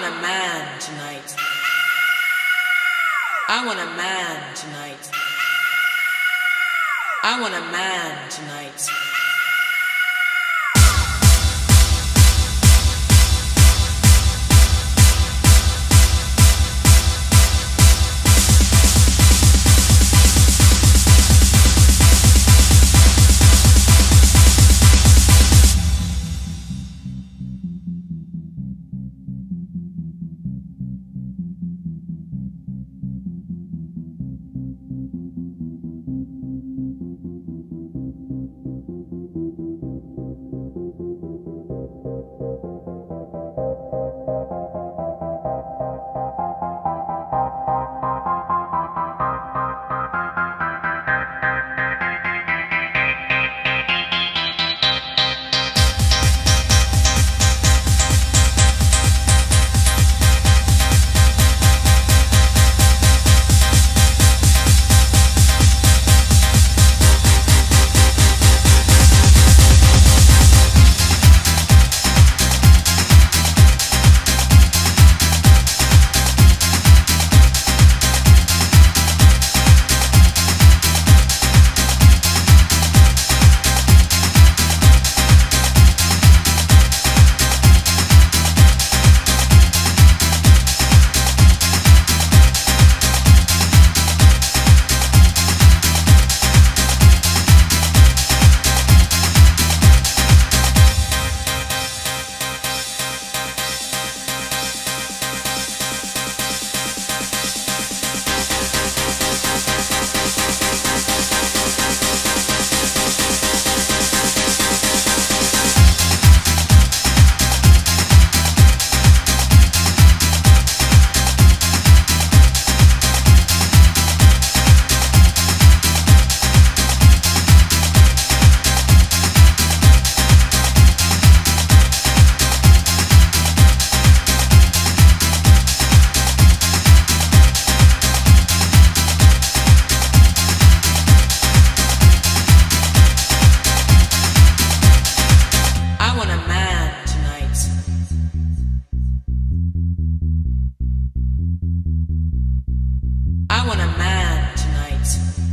I want a man tonight. I want a man tonight. I want a man tonight. Tonight.